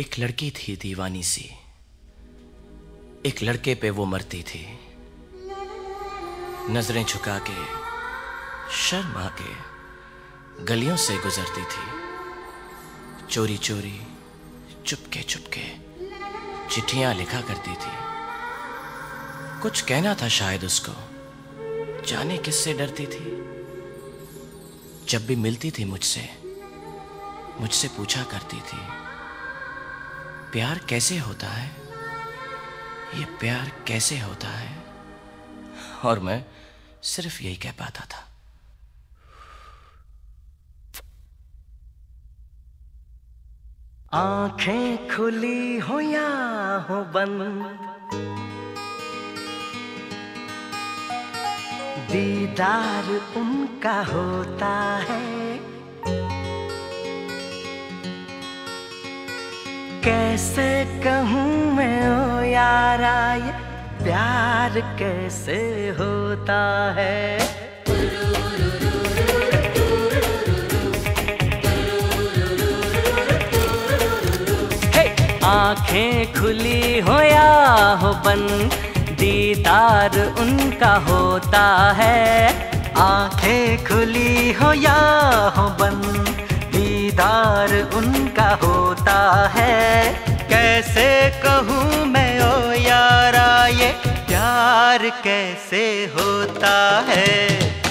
एक लड़की थी दीवानी सी। एक लड़के पे वो मरती थी। नज़रें झुका के, शर्मा के, गलियों से गुजरती थी। चोरी चोरी चुपके चुपके चिट्ठियाँ लिखा करती थी। कुछ कहना था शायद उसको। जाने किससे डरती थी? जब भी मिलती थी मुझसे मुझसे पूछा करती थी। प्यार कैसे होता है? ये प्यार कैसे होता है? और मैं सिर्फ़ यही कह पाता था। आँखें खुली हो या हो बंद? दीदार उनका होता है। कैसे कहूँ मैं, ओ यारा, ये प्यार कैसे होता है? आँखें खुली हो या हो बंद दीदार उनका होता है। आँखें खुली हो या हो बंद दीदार उनका होता है। प्यार कैसे होता है?